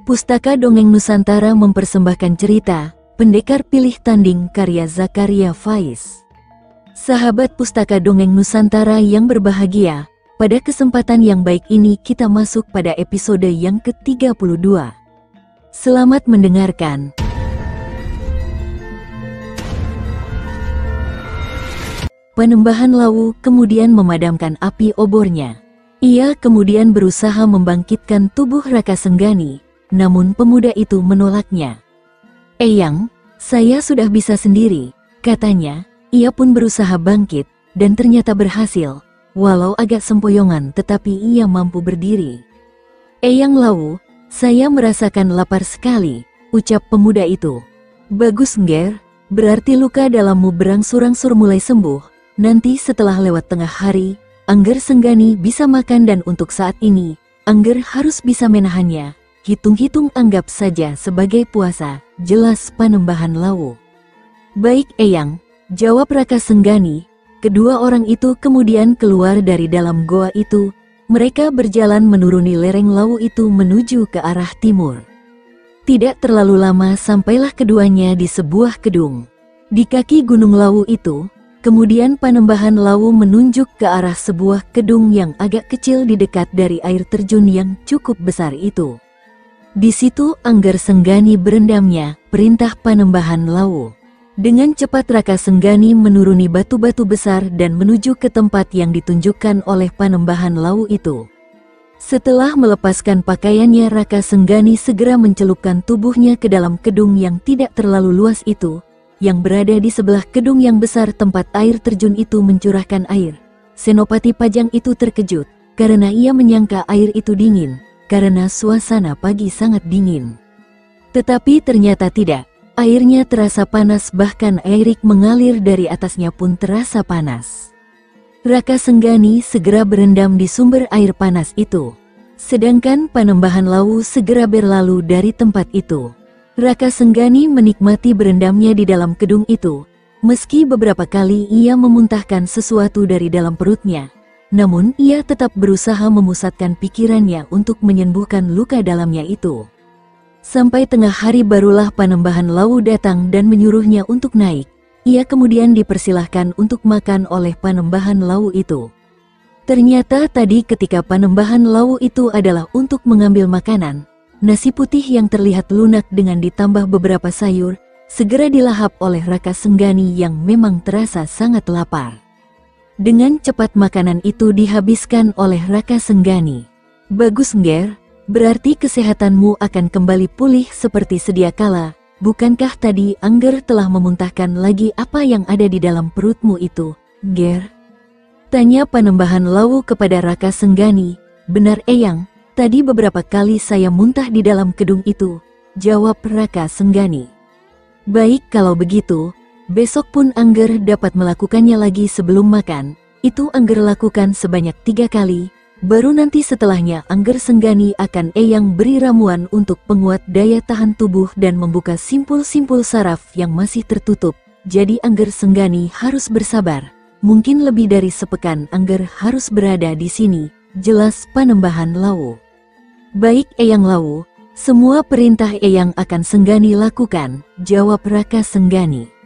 Pustaka Dongeng Nusantara mempersembahkan cerita Pendekar Pilih Tanding karya Zakaria Faiz. Sahabat Pustaka Dongeng Nusantara yang berbahagia, pada kesempatan yang baik ini kita masuk pada episode yang ke-32. Selamat mendengarkan. Penembahan Lawu kemudian memadamkan api obornya. Ia kemudian berusaha membangkitkan tubuh Raka Senggani, namun pemuda itu menolaknya. Eyang, saya sudah bisa sendiri, katanya. Ia pun berusaha bangkit, dan ternyata berhasil. Walau agak sempoyongan tetapi ia mampu berdiri. Eyang Lawu, saya merasakan lapar sekali, ucap pemuda itu. Bagus Nger, berarti luka dalammu berangsur-angsur mulai sembuh. Nanti setelah lewat tengah hari, Angger Senggani bisa makan dan untuk saat ini, Angger harus bisa menahannya. Hitung-hitung anggap saja sebagai puasa, jelas panembahan lawu. Baik Eyang, jawab Raka Senggani. Kedua orang itu kemudian keluar dari dalam goa itu. Mereka berjalan menuruni lereng lawu itu menuju ke arah timur. Tidak terlalu lama sampailah keduanya di sebuah gedung. Di kaki gunung lawu itu, kemudian panembahan lawu menunjuk ke arah sebuah gedung yang agak kecil di dekat dari air terjun yang cukup besar itu. Di situ Angger Senggani berendamnya, perintah panembahan Lawu. Dengan cepat Raka Senggani menuruni batu-batu besar dan menuju ke tempat yang ditunjukkan oleh panembahan Lawu itu. Setelah melepaskan pakaiannya Raka Senggani segera mencelupkan tubuhnya ke dalam kedung yang tidak terlalu luas itu, yang berada di sebelah kedung yang besar tempat air terjun itu mencurahkan air. Senopati Pajang itu terkejut, karena ia menyangka air itu dingin, karena suasana pagi sangat dingin. Tetapi ternyata tidak, airnya terasa panas bahkan airik mengalir dari atasnya pun terasa panas. Raka Senggani segera berendam di sumber air panas itu. Sedangkan Panembahan Lawu segera berlalu dari tempat itu. Raka Senggani menikmati berendamnya di dalam kedung itu, meski beberapa kali ia memuntahkan sesuatu dari dalam perutnya, namun ia tetap berusaha memusatkan pikirannya untuk menyembuhkan luka dalamnya itu. Sampai tengah hari barulah Panembahan Lawu datang dan menyuruhnya untuk naik. Ia kemudian dipersilahkan untuk makan oleh Panembahan Lawu itu. Ternyata tadi ketika Panembahan Lawu itu adalah untuk mengambil makanan, nasi putih yang terlihat lunak dengan ditambah beberapa sayur, segera dilahap oleh Raka Senggani yang memang terasa sangat lapar. Dengan cepat makanan itu dihabiskan oleh Raka Senggani. Bagus Nger, berarti kesehatanmu akan kembali pulih seperti sedia kala. Bukankah tadi Angger telah memuntahkan lagi apa yang ada di dalam perutmu itu, Ger? Tanya Panembahan Lawu kepada Raka Senggani. Benar Eyang, tadi beberapa kali saya muntah di dalam kedung itu, jawab Raka Senggani. Baik kalau begitu, Besok pun Angger dapat melakukannya lagi sebelum makan. Itu Angger lakukan sebanyak tiga kali. Baru nanti setelahnya Angger Senggani akan Eyang beri ramuan untuk penguat daya tahan tubuh dan membuka simpul-simpul saraf yang masih tertutup. Jadi Angger Senggani harus bersabar. Mungkin lebih dari sepekan Angger harus berada di sini. Jelas Panembahan Lawu. Baik Eyang Lawu, semua perintah Eyang akan Senggani lakukan, jawab Raka Senggani.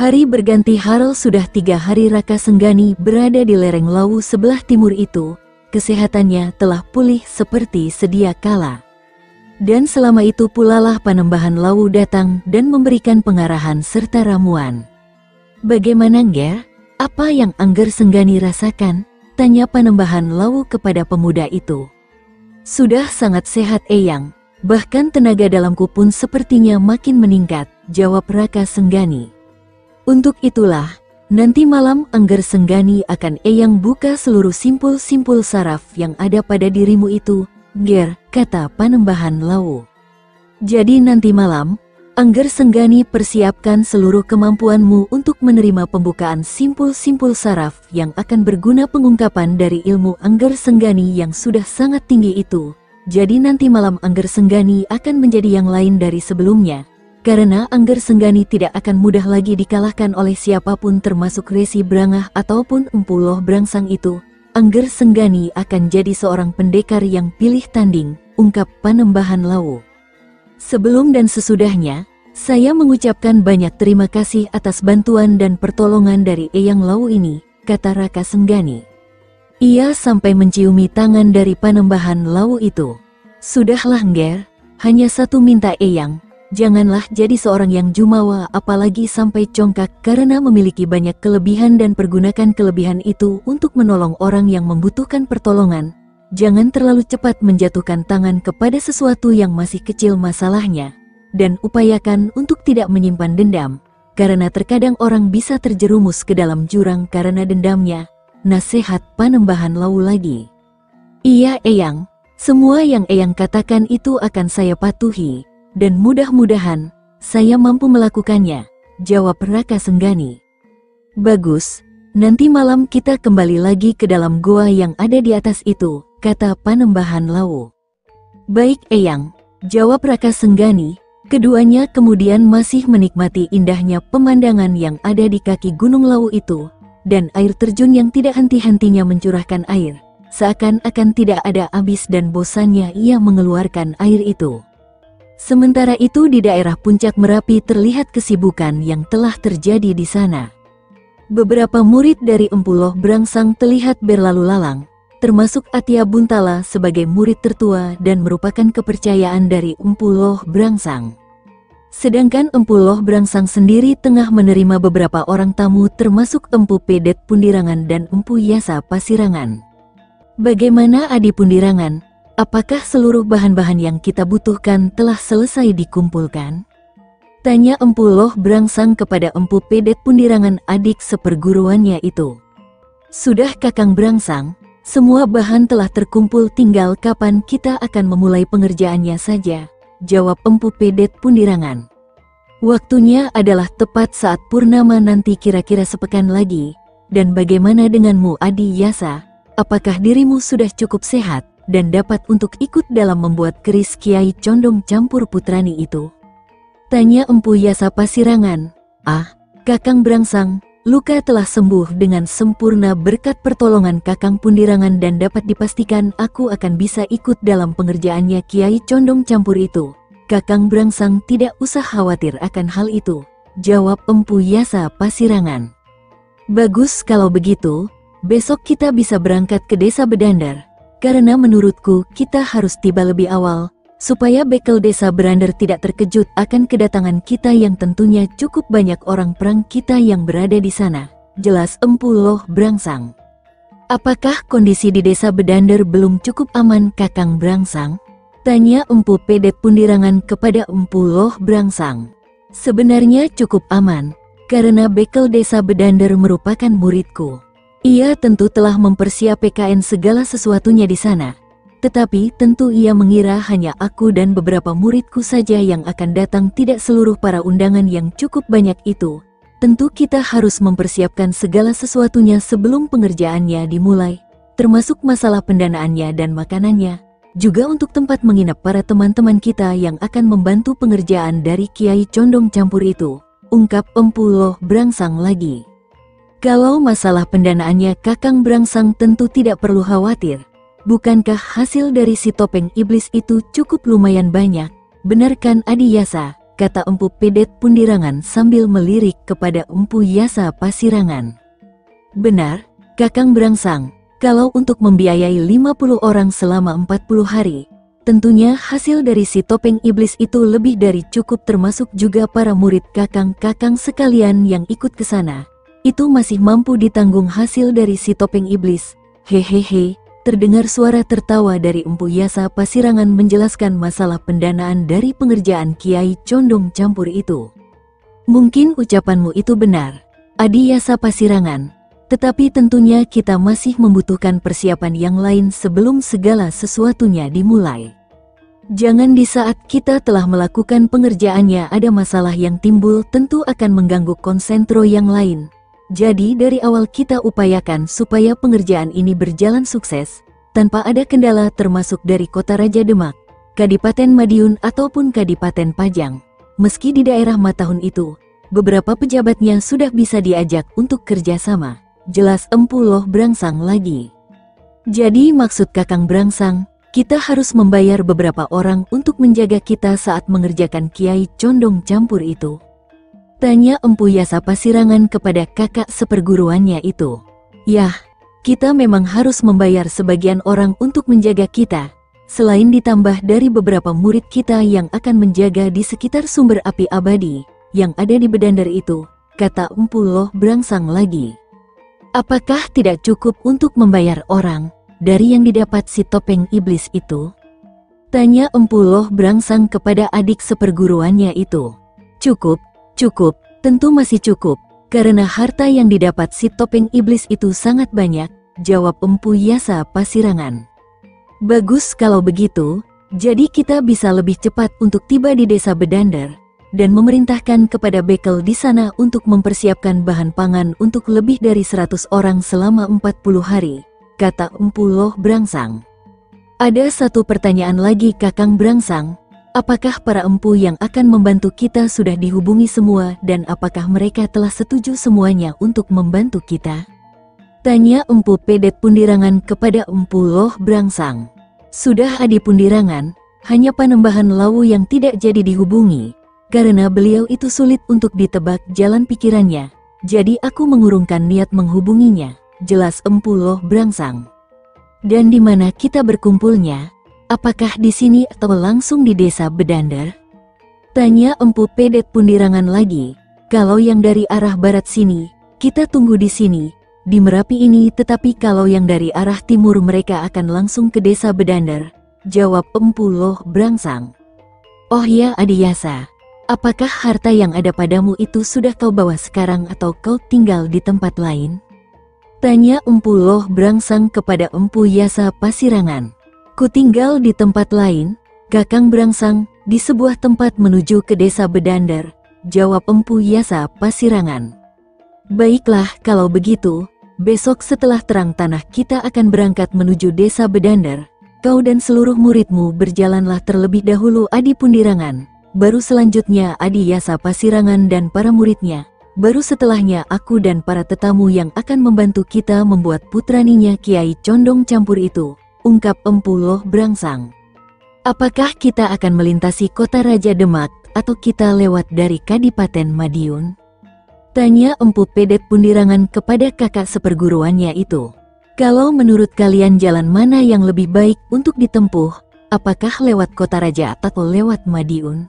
Hari berganti Harel sudah tiga hari Raka Senggani berada di lereng Lawu sebelah timur itu, kesehatannya telah pulih seperti sedia kala. Dan selama itu pula lah Panembahan Lawu datang dan memberikan pengarahan serta ramuan. Bagaimana Nger? Apa yang Angger Senggani rasakan? Tanya Panembahan Lawu kepada pemuda itu. Sudah sangat sehat Eyang, bahkan tenaga dalamku pun sepertinya makin meningkat, jawab Raka Senggani. Untuk itulah, nanti malam Angger Senggani akan Eyang buka seluruh simpul-simpul saraf yang ada pada dirimu itu, Ger, kata Panembahan Lawu. Jadi nanti malam, Angger Senggani persiapkan seluruh kemampuanmu untuk menerima pembukaan simpul-simpul saraf yang akan berguna pengungkapan dari ilmu Angger Senggani yang sudah sangat tinggi itu. Jadi nanti malam Angger Senggani akan menjadi yang lain dari sebelumnya, karena Angger Senggani tidak akan mudah lagi dikalahkan oleh siapa pun termasuk Resi Brangah ataupun Empu Loh Brangsang itu, Angger Senggani akan jadi seorang pendekar yang pilih tanding, ungkap Panembahan Lawu. Sebelum dan sesudahnya, saya mengucapkan banyak terima kasih atas bantuan dan pertolongan dari Eyang Lau ini, kata Raka Senggani. Ia sampai menciumi tangan dari panembahan Lau itu. Sudahlah Nger, hanya satu minta Eyang, janganlah jadi seorang yang jumawa apalagi sampai congkak karena memiliki banyak kelebihan dan pergunakan kelebihan itu untuk menolong orang yang membutuhkan pertolongan. Jangan terlalu cepat menjatuhkan tangan kepada sesuatu yang masih kecil masalahnya dan upayakan untuk tidak menyimpan dendam, karena terkadang orang bisa terjerumus ke dalam jurang karena dendamnya. Nasihat Panembahan Lau lagi. Iya Eyang, semua yang Eyang katakan itu akan saya patuhi, dan mudah-mudahan saya mampu melakukannya, jawab Raka Senggani. Bagus, nanti malam kita kembali lagi ke dalam goa yang ada di atas itu, kata Panembahan Lau. Baik Eyang, jawab Raka Senggani, Keduanya kemudian masih menikmati indahnya pemandangan yang ada di kaki Gunung Lau itu, dan air terjun yang tidak henti-hentinya mencurahkan air, seakan-akan tidak ada habis dan bosannya ia mengeluarkan air itu. Sementara itu di daerah puncak Merapi terlihat kesibukan yang telah terjadi di sana. Beberapa murid dari Empu Loh Brangsang terlihat berlalu lalang, termasuk Atia Buntala sebagai murid tertua dan merupakan kepercayaan dari Empu Loh Brangsang. Sedangkan Empu Loh Brangsang sendiri tengah menerima beberapa orang tamu termasuk Empu Pedet Pundirangan dan Empu Yasa Pasirangan. Bagaimana Adi Pundirangan? Apakah seluruh bahan-bahan yang kita butuhkan telah selesai dikumpulkan? Tanya Empu Loh Brangsang kepada Empu Pedet Pundirangan adik seperguruannya itu. Sudah Kakang Brangsang, semua bahan telah terkumpul tinggal kapan kita akan memulai pengerjaannya saja jawab Empu Pedet Pundirangan. Waktunya adalah tepat saat purnama nanti kira-kira sepekan lagi. Dan bagaimana denganmu Adi Yasa? Apakah dirimu sudah cukup sehat dan dapat untuk ikut dalam membuat keris Kiai Condong Campur Putrani itu? Tanya Empu Yasa Pasirangan. Ah, Kakang Brangsang, luka telah sembuh dengan sempurna berkat pertolongan Kakang Pundirangan dan dapat dipastikan aku akan bisa ikut dalam pengerjaannya Kiai Condong Campur itu. Kakang Brangsang tidak usah khawatir akan hal itu, jawab Empu Yasa Pasirangan. Bagus kalau begitu, besok kita bisa berangkat ke desa Bedandar, karena menurutku kita harus tiba lebih awal, supaya bekel desa Bedandar tidak terkejut akan kedatangan kita yang tentunya cukup banyak orang perang kita yang berada di sana, jelas Empu Loh Brangsang. Apakah kondisi di desa Bedandar belum cukup aman Kakang Brangsang? Tanya Empu Pedet Pundirangan kepada Empu Loh Brangsang. Sebenarnya cukup aman, karena bekel desa Bedandar merupakan muridku. Ia tentu telah mempersiap PKN segala sesuatunya di sana. Tetapi tentu ia mengira hanya aku dan beberapa muridku saja yang akan datang tidak seluruh para undangan yang cukup banyak itu. Tentu kita harus mempersiapkan segala sesuatunya sebelum pengerjaannya dimulai, termasuk masalah pendanaannya dan makanannya, juga untuk tempat menginap para teman-teman kita yang akan membantu pengerjaan dari Kiai Condong Campur itu, ungkap Empu Loh Brangsang lagi. Kalau masalah pendanaannya Kakang Brangsang tentu tidak perlu khawatir. Bukankah hasil dari si topeng iblis itu cukup lumayan banyak? Benarkan Adi Yasa, kata Empu Pedet Pundirangan sambil melirik kepada Empu Yasa Pasirangan. Benar, Kakang Brangsang, kalau untuk membiayai 50 orang selama 40 hari, tentunya hasil dari si topeng iblis itu lebih dari cukup termasuk juga para murid kakang-kakang sekalian yang ikut ke sana. Itu masih mampu ditanggung hasil dari si topeng iblis. Hehehe, terdengar suara tertawa dari Empu Yasa Pasirangan menjelaskan masalah pendanaan dari pengerjaan Kiai Condong Campur itu. Mungkin ucapanmu itu benar, Adi Yasa Pasirangan, tetapi tentunya kita masih membutuhkan persiapan yang lain sebelum segala sesuatunya dimulai. Jangan di saat kita telah melakukan pengerjaannya ada masalah yang timbul tentu akan mengganggu konsentro yang lain. Jadi dari awal kita upayakan supaya pengerjaan ini berjalan sukses, tanpa ada kendala termasuk dari kota Raja Demak, Kadipaten Madiun ataupun Kadipaten Pajang. Meski di daerah Matahun itu, beberapa pejabatnya sudah bisa diajak untuk kerjasama jelas Empu Loh Brangsang lagi. Jadi maksud Kakang Brangsang, kita harus membayar beberapa orang untuk menjaga kita saat mengerjakan Kiai Condong Campur itu. Tanya Empu Yasa Pasirangan kepada kakak seperguruannya itu. Yah, kita memang harus membayar sebagian orang untuk menjaga kita, selain ditambah dari beberapa murid kita yang akan menjaga di sekitar sumber api abadi yang ada di bedandar itu, kata Empu Loh berangsang lagi. Apakah tidak cukup untuk membayar orang? dari yang didapat si topeng iblis itu? Tanya Empu Loh berangsang kepada adik seperguruannya itu. Cukup, cukup, tentu masih cukup, karena harta yang didapat si topeng iblis itu sangat banyak, jawab Empu Yasa Pasirangan. Bagus kalau begitu, jadi kita bisa lebih cepat untuk tiba di desa Bedandar, dan memerintahkan kepada bekel di sana untuk mempersiapkan bahan pangan untuk lebih dari 100 orang selama 40 hari kata Empu Loh Brangsang. Ada satu pertanyaan lagi Kakang Brangsang, apakah para empu yang akan membantu kita sudah dihubungi semua dan apakah mereka telah setuju semuanya untuk membantu kita? Tanya Empu Pedet Pundirangan kepada Empu Loh Brangsang. Sudah adi Pundirangan, hanya Panembahan Lawu yang tidak jadi dihubungi, karena beliau itu sulit untuk ditebak jalan pikirannya, jadi aku mengurungkan niat menghubunginya jelas Empu Loh berangsang. Dan di mana kita berkumpulnya? Apakah di sini atau langsung di desa Bedandar? Tanya Empu Pedet Pundirangan lagi. Kalau yang dari arah barat sini, kita tunggu di sini, di Merapi ini tetapi kalau yang dari arah timur mereka akan langsung ke desa Bedandar, jawab Empu Loh berangsang. Oh ya Adiyasa, apakah harta yang ada padamu itu sudah kau bawa sekarang atau kau tinggal di tempat lain? Tanya Empu Loh berangsang kepada Empu Yasa Pasirangan. Ku tinggal di tempat lain, Kakang berangsang, di sebuah tempat menuju ke desa Bedandar, jawab Empu Yasa Pasirangan. Baiklah kalau begitu, besok setelah terang tanah kita akan berangkat menuju desa Bedandar. Kau dan seluruh muridmu berjalanlah terlebih dahulu Adi Pundirangan, baru selanjutnya Adi Yasa Pasirangan dan para muridnya, Baru setelahnya aku dan para tetamu yang akan membantu kita membuat putraninya Kiai Condong Campur itu, ungkap Empu Loh berangsang. Apakah kita akan melintasi kota Raja Demak atau kita lewat dari Kadipaten Madiun? Tanya Empu Pedet Pundirangan kepada kakak seperguruannya itu. Kalau menurut kalian jalan mana yang lebih baik untuk ditempuh, apakah lewat kota Raja atau lewat Madiun?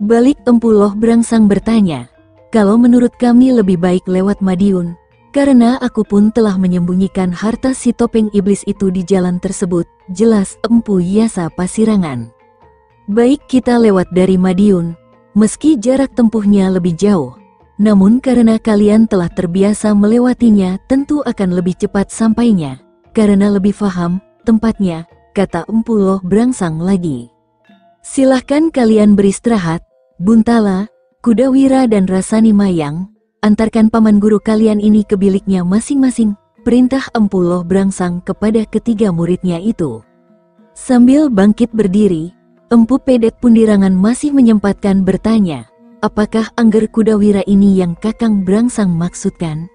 Balik Empu Loh berangsang bertanya, kalau menurut kami lebih baik lewat Madiun, karena aku pun telah menyembunyikan harta si topeng iblis itu di jalan tersebut, jelas Empu Yasa Pasirangan. Baik kita lewat dari Madiun, meski jarak tempuhnya lebih jauh, namun karena kalian telah terbiasa melewatinya tentu akan lebih cepat sampainya, karena lebih faham tempatnya, kata Empu Loh berangsang lagi. Silahkan kalian beristirahat, Buntala, Kudawira dan Rasani Mayang, antarkan paman guru kalian ini ke biliknya masing-masing, perintah Empu Loh berangsang kepada ketiga muridnya itu. Sambil bangkit berdiri, Empu Pedet Pundirangan masih menyempatkan bertanya, apakah Angger Kudawira ini yang Kakang berangsang maksudkan?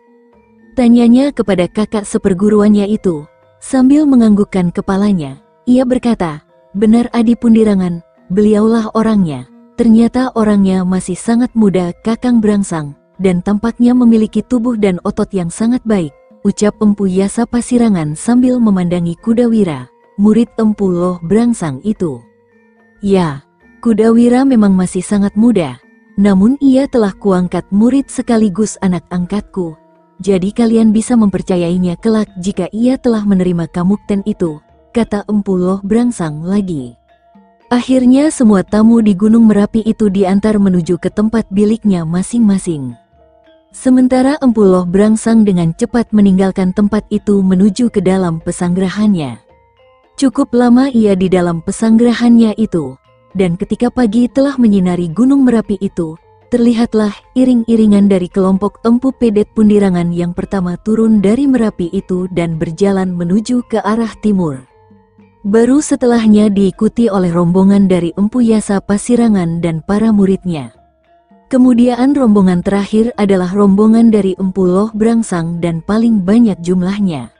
Tanyanya kepada kakak seperguruannya itu, sambil menganggukkan kepalanya, ia berkata, benar Adi Pundirangan, beliaulah orangnya. Ternyata orangnya masih sangat muda, kakang berangsang, dan tampaknya memiliki tubuh dan otot yang sangat baik, ucap Empu Yasa Pasirangan sambil memandangi Kudawira, murid Empu Loh berangsang itu. Ya, Kudawira memang masih sangat muda, namun ia telah kuangkat murid sekaligus anak angkatku. Jadi kalian bisa mempercayainya kelak jika ia telah menerima kamukten itu, kata Empu Loh berangsang lagi. Akhirnya semua tamu di Gunung Merapi itu diantar menuju ke tempat biliknya masing-masing. Sementara Empu Loh berangsang dengan cepat meninggalkan tempat itu menuju ke dalam pesanggerahannya. Cukup lama ia di dalam pesanggerahannya itu, dan ketika pagi telah menyinari Gunung Merapi itu, terlihatlah iring-iringan dari kelompok Empu Pedet Pundirangan yang pertama turun dari Merapi itu dan berjalan menuju ke arah timur. Baru setelahnya diikuti oleh rombongan dari Empu Yasa Pasirangan dan para muridnya. Kemudian rombongan terakhir adalah rombongan dari Empu Loh Brangsang dan paling banyak jumlahnya.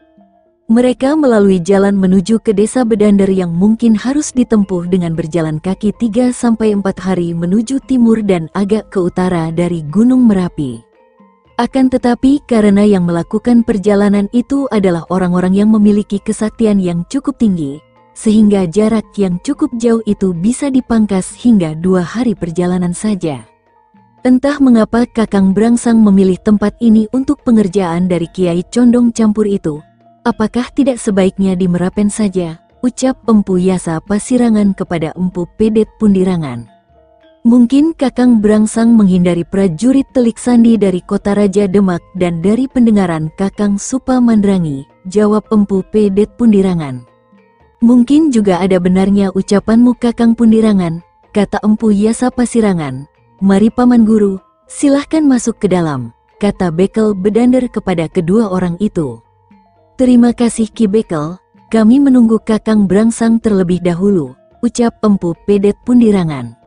Mereka melalui jalan menuju ke desa Bedander yang mungkin harus ditempuh dengan berjalan kaki 3-4 hari menuju timur dan agak ke utara dari Gunung Merapi. Akan tetapi karena yang melakukan perjalanan itu adalah orang-orang yang memiliki kesaktian yang cukup tinggi, sehingga jarak yang cukup jauh itu bisa dipangkas hingga dua hari perjalanan saja. Entah mengapa Kakang Brangsang memilih tempat ini untuk pengerjaan dari Kiai Condong Campur itu, Apakah tidak sebaiknya di Merapen saja? Ucap Empu Yasa Pasirangan kepada Empu Pedet Pundirangan. Mungkin Kakang Brangsang menghindari prajurit telik sandi dari kota Raja Demak dan dari pendengaran Kakang Supa Mandrangi, jawab Empu Pedet Pundirangan. Mungkin juga ada benarnya ucapanmu Kakang Pundirangan, kata Empu Yasa Pasirangan. Mari Paman Guru, silahkan masuk ke dalam, kata Bekel Bedander kepada kedua orang itu. Terima kasih Ki Bekel, kami menunggu Kakang Brangsang terlebih dahulu, ucap Empu Pedet Pundirangan.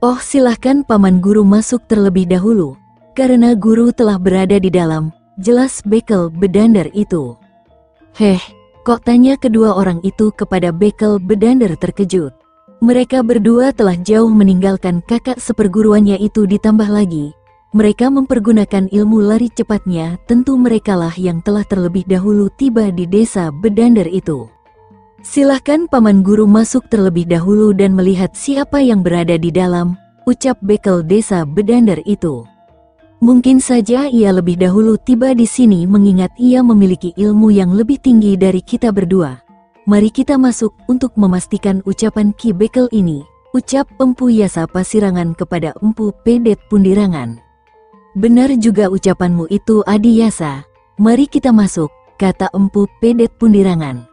Oh silahkan Paman Guru masuk terlebih dahulu, karena Guru telah berada di dalam, jelas Bekel Bedandar itu. Heh, kok tanya kedua orang itu kepada Bekel Bedandar terkejut. Mereka berdua telah jauh meninggalkan kakak seperguruannya itu ditambah lagi, mereka mempergunakan ilmu lari cepatnya, tentu merekalah yang telah terlebih dahulu tiba di desa Bedandar itu. Silahkan Paman Guru masuk terlebih dahulu dan melihat siapa yang berada di dalam, ucap bekel desa Bedandar itu. Mungkin saja ia lebih dahulu tiba di sini mengingat ia memiliki ilmu yang lebih tinggi dari kita berdua. Mari kita masuk untuk memastikan ucapan Ki Bekel ini, ucap Empu Yasa Pasirangan kepada Empu Pedet Pundirangan. Benar juga ucapanmu itu Adi Yasa. Mari kita masuk, kata Empu Pedet Pundirangan.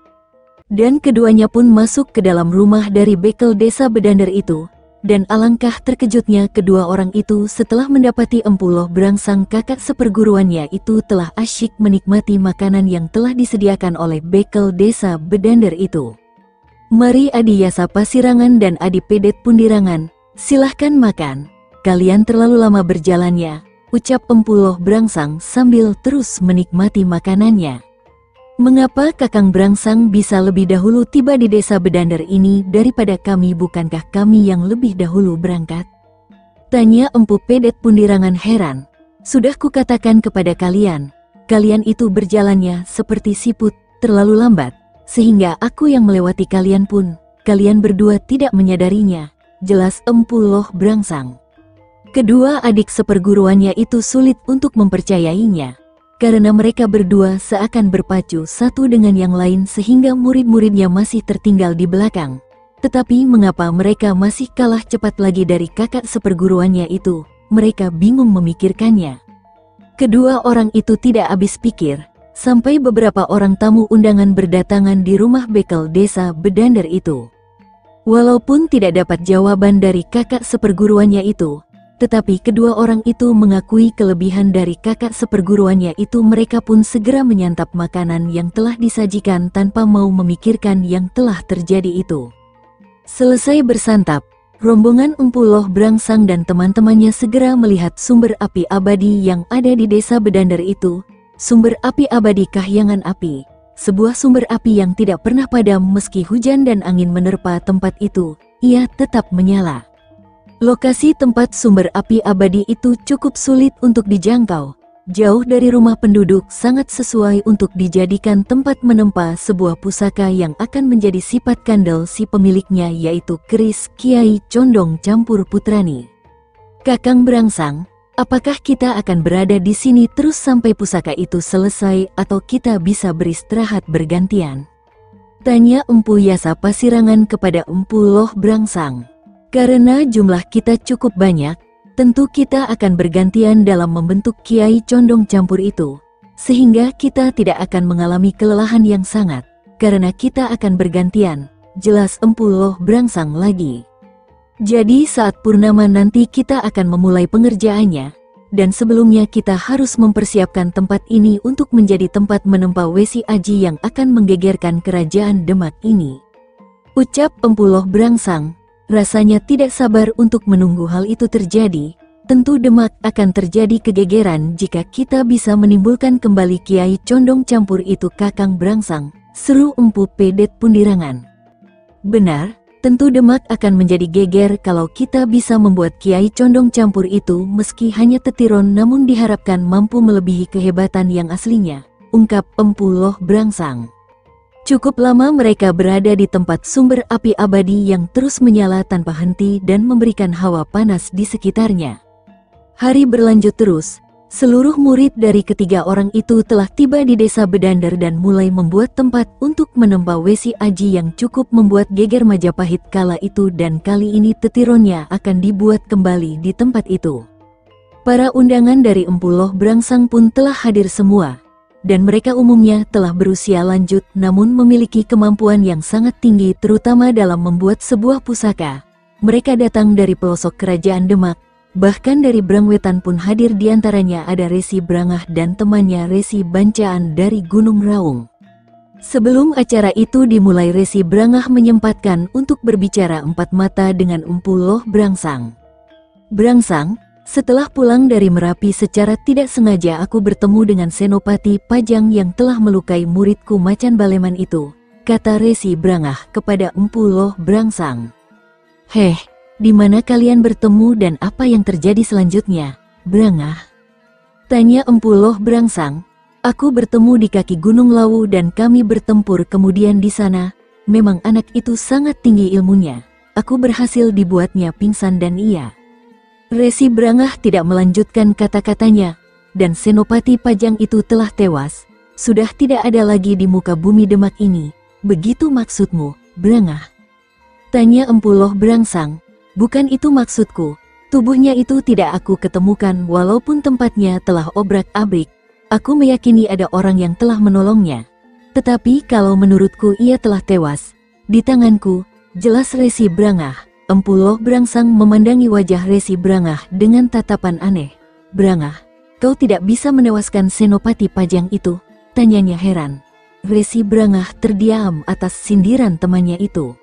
Dan keduanya pun masuk ke dalam rumah dari bekel desa Bedandar itu, dan alangkah terkejutnya kedua orang itu setelah mendapati Empu Loh berangsang kakak seperguruannya itu telah asyik menikmati makanan yang telah disediakan oleh bekel desa Bedandar itu. Mari Adi Yasa Pasirangan dan Adi Pedet Pundirangan, silahkan makan. Kalian terlalu lama berjalannya, ucap Empuloh Brangsang sambil terus menikmati makanannya. Mengapa Kakang Brangsang bisa lebih dahulu tiba di desa Bedandar ini daripada kami bukankah kami yang lebih dahulu berangkat? Tanya Empu Pedet Pundirangan heran. Sudah kukatakan kepada kalian, kalian itu berjalannya seperti siput, terlalu lambat, sehingga aku yang melewati kalian pun, kalian berdua tidak menyadarinya, jelas Empu Loh Brangsang. Kedua adik seperguruannya itu sulit untuk mempercayainya, karena mereka berdua seakan berpacu satu dengan yang lain sehingga murid-muridnya masih tertinggal di belakang. Tetapi mengapa mereka masih kalah cepat lagi dari kakak seperguruannya itu, mereka bingung memikirkannya. Kedua orang itu tidak habis pikir, sampai beberapa orang tamu undangan berdatangan di rumah bekel desa Bedandar itu. Walaupun tidak dapat jawaban dari kakak seperguruannya itu, tetapi kedua orang itu mengakui kelebihan dari kakak seperguruannya itu mereka pun segera menyantap makanan yang telah disajikan tanpa mau memikirkan yang telah terjadi itu. Selesai bersantap, rombongan Empu Loh Brangsang dan teman-temannya segera melihat sumber api abadi yang ada di desa Bedandar itu, sumber api abadi kahyangan api, sebuah sumber api yang tidak pernah padam meski hujan dan angin menerpa tempat itu, ia tetap menyala. Lokasi tempat sumber api abadi itu cukup sulit untuk dijangkau. Jauh dari rumah penduduk sangat sesuai untuk dijadikan tempat menempa sebuah pusaka yang akan menjadi sifat kandel si pemiliknya yaitu keris Kiai Condong Campur Putrani. Kakang Berangsang, apakah kita akan berada di sini terus sampai pusaka itu selesai atau kita bisa beristirahat bergantian? Tanya Empu Yasa Pasirangan kepada Empu Loh Berangsang. Karena jumlah kita cukup banyak, tentu kita akan bergantian dalam membentuk kiai condong campur itu, sehingga kita tidak akan mengalami kelelahan yang sangat, karena kita akan bergantian, jelas Empu Loh berangsang lagi. Jadi saat purnama nanti kita akan memulai pengerjaannya, dan sebelumnya kita harus mempersiapkan tempat ini untuk menjadi tempat menempa Wesi Aji yang akan menggegerkan kerajaan Demak ini. Ucap Empu Loh berangsang, Rasanya tidak sabar untuk menunggu hal itu terjadi. Tentu Demak akan terjadi kegegeran jika kita bisa menimbulkan kembali Kiai Condong Campur itu Kakang Brangsang, Seru Empu Pedet Pundirangan. Benar, tentu Demak akan menjadi geger kalau kita bisa membuat Kiai Condong Campur itu meski hanya tetiron namun diharapkan mampu melebihi kehebatan yang aslinya, ungkap Empu Loh Brangsang. Cukup lama mereka berada di tempat sumber api abadi yang terus menyala tanpa henti dan memberikan hawa panas di sekitarnya. Hari berlanjut terus, seluruh murid dari ketiga orang itu telah tiba di desa Bedander dan mulai membuat tempat untuk menempa Wesi Aji yang cukup membuat geger Majapahit kala itu dan kali ini tetironnya akan dibuat kembali di tempat itu. Para undangan dari Empuloh Brangsang pun telah hadir semua, dan mereka umumnya telah berusia lanjut namun memiliki kemampuan yang sangat tinggi terutama dalam membuat sebuah pusaka. Mereka datang dari pelosok kerajaan Demak, bahkan dari Brangwetan pun hadir di antaranya ada Resi Brangah dan temannya Resi Bancaan dari Gunung Raung. Sebelum acara itu dimulai Resi Brangah menyempatkan untuk berbicara empat mata dengan Empu Loh Brangsang. Brangsang, setelah pulang dari Merapi secara tidak sengaja aku bertemu dengan Senopati Pajang yang telah melukai muridku Macan Baleman itu, kata Resi Brangah kepada Empu Loh Brangsang. Heh, di mana kalian bertemu dan apa yang terjadi selanjutnya, Brangah? Tanya Empu Loh Brangsang, aku bertemu di kaki Gunung Lawu dan kami bertempur kemudian di sana, memang anak itu sangat tinggi ilmunya. Aku berhasil dibuatnya pingsan dan ia Resi Brangah tidak melanjutkan kata-katanya, dan Senopati Pajang itu telah tewas, sudah tidak ada lagi di muka bumi Demak ini. Begitu maksudmu, Brangah? Tanya Empuloh Brangsang, bukan itu maksudku. Tubuhnya itu tidak aku ketemukan walaupun tempatnya telah obrak-abrik. Aku meyakini ada orang yang telah menolongnya. Tetapi kalau menurutku ia telah tewas, di tanganku, jelas Resi Brangah. Empu Loh Brangsang memandangi wajah Resi Brangah dengan tatapan aneh. Brangah, kau tidak bisa menewaskan Senopati Pajang itu? Tanyanya heran. Resi Brangah terdiam atas sindiran temannya itu.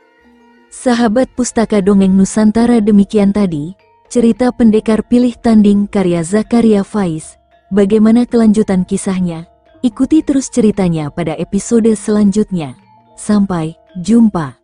Sahabat Pustaka Dongeng Nusantara demikian tadi, cerita pendekar pilih tanding karya Zakaria Faiz. Bagaimana kelanjutan kisahnya? Ikuti terus ceritanya pada episode selanjutnya. Sampai jumpa.